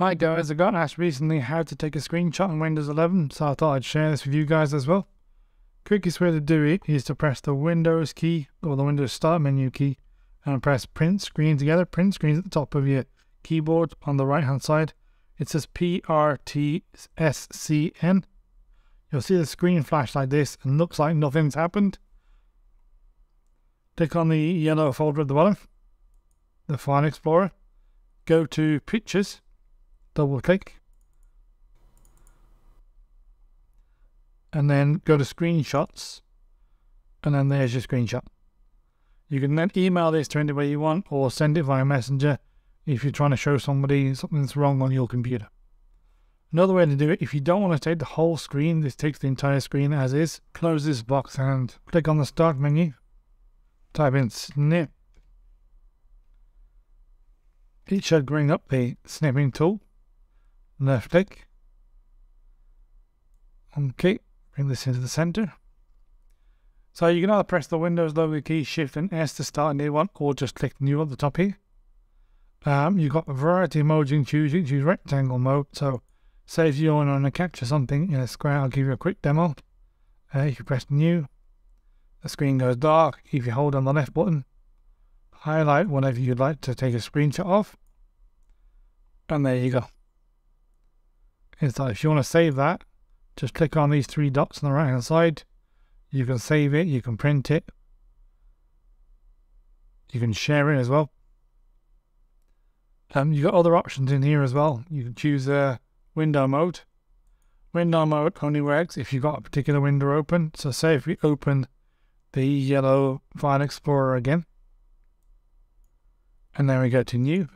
Hi guys, I got asked recently how to take a screenshot on Windows 11, so I thought I'd share this with you guys as well. Quickest way to do it is to press the Windows key or the Windows Start menu key and press print screen together. Print screen at the top of your keyboard on the right hand side. It says PRTSCN. You'll see the screen flash like this and looks like nothing's happened. Click on the yellow folder at the bottom, the File Explorer. Go to Pictures double click and then go to screenshots and then there's your screenshot. You can then email this to anybody you want or send it via messenger if you're trying to show somebody something's wrong on your computer. Another way to do it, if you don't want to take the whole screen, this takes the entire screen as is, close this box and click on the start menu, type in snip. It should bring up the snipping tool left click. Okay, bring this into the center. So you can either press the Windows logo key, Shift and S to start a new one, or just click new at the top here. Um, you've got a variety of modes you can choose. You can choose rectangle mode. So, say if you want to capture something in a square, I'll give you a quick demo. Uh, if you press new, the screen goes dark. If you hold on the left button, highlight whatever you'd like to take a screenshot of. And there you go is that if you want to save that, just click on these three dots on the right hand side. You can save it, you can print it, you can share it as well. Um, you've got other options in here as well. You can choose a uh, window mode. Window mode only works if you've got a particular window open. So say if we open the yellow File Explorer again, and then we go to new,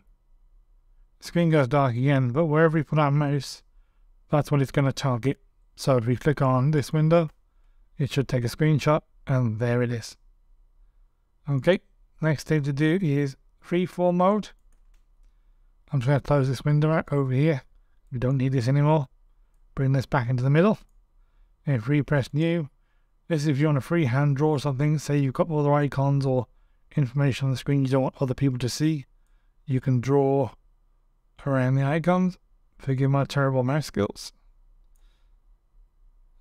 screen goes dark again, but wherever we put our mouse, that's what it's going to target. So if we click on this window, it should take a screenshot and there it is. Okay, next thing to do is freeform mode. I'm just going to close this window out over here. We don't need this anymore. Bring this back into the middle. If we press new, this is if you want to freehand draw something, say you've got other icons or information on the screen you don't want other people to see, you can draw around the icons Forgive my terrible mouse skills.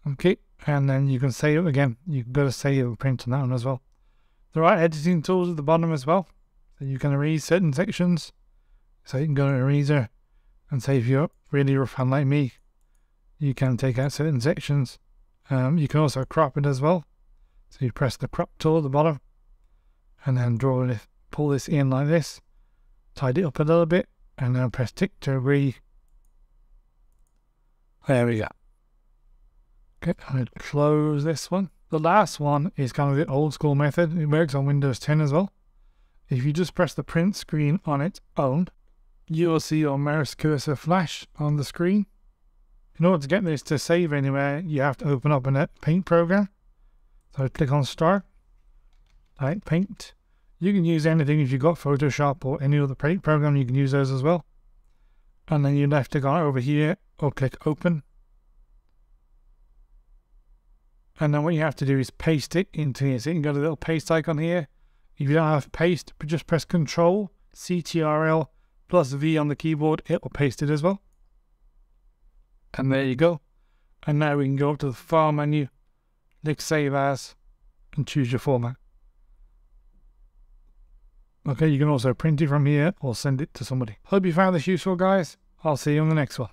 Okay, and then you can save again. You've got to save and print on that one as well. There are editing tools at the bottom as well. So you can erase certain sections. So you can go to eraser and say if you're really rough hand like me, you can take out certain sections. Um, you can also crop it as well. So you press the crop tool at the bottom and then draw it, pull this in like this, tidy it up a little bit, and then press tick to agree there we go. Okay, to close this one. The last one is kind of the old school method. It works on Windows 10 as well. If you just press the print screen on its own, you will see your mouse cursor flash on the screen. In order to get this to save anywhere, you have to open up a paint program. So click on Start, type Paint. You can use anything if you've got Photoshop or any other paint program, you can use those as well. And then you left the guy over here or click open. And then what you have to do is paste it into here. So you can go the little paste icon here. If you don't have paste, but just press Control CTRL plus V on the keyboard, it will paste it as well. And there you go. And now we can go up to the File menu, click Save As, and choose your format. Okay, you can also print it from here or send it to somebody. Hope you found this useful, guys. I'll see you on the next one.